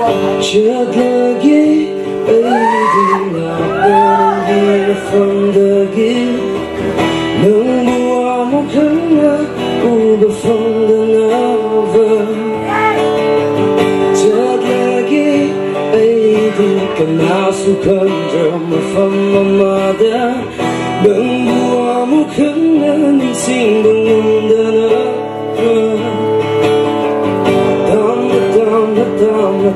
这个夜被地老跟夜风的夜，能不阿莫看那不个风的那份。这个夜被地跟那苏看着么风妈妈的，能不？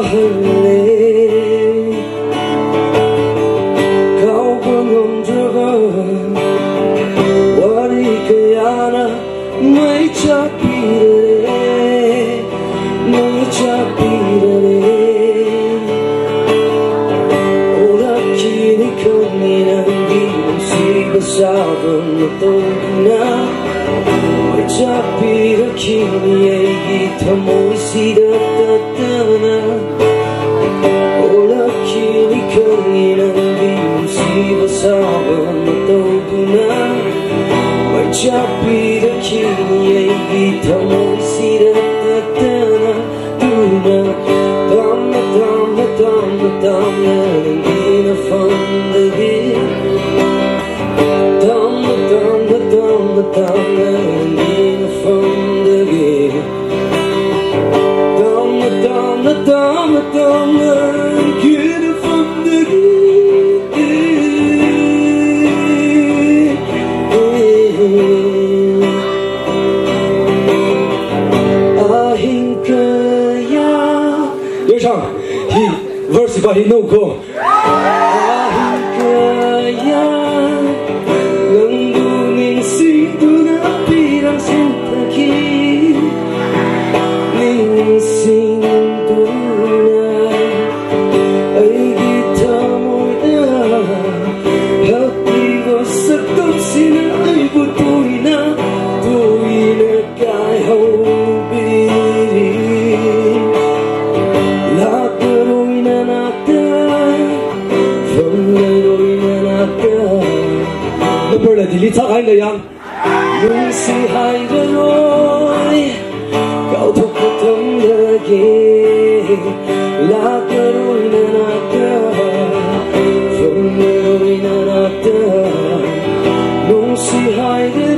I'm not sure if you're damla damla damla damla. version. He verse but he no go. Hãy subscribe cho kênh Ghiền Mì Gõ Để không bỏ lỡ những video hấp dẫn tôi bơi là thì lý thắc anh đây anh. Nhưng si hai đứa nói, cậu thuộc cuộc thấm đứa gì? Là cơ đôi nè nà tơ phương đôi nè nà tơ nhưng si hai đứa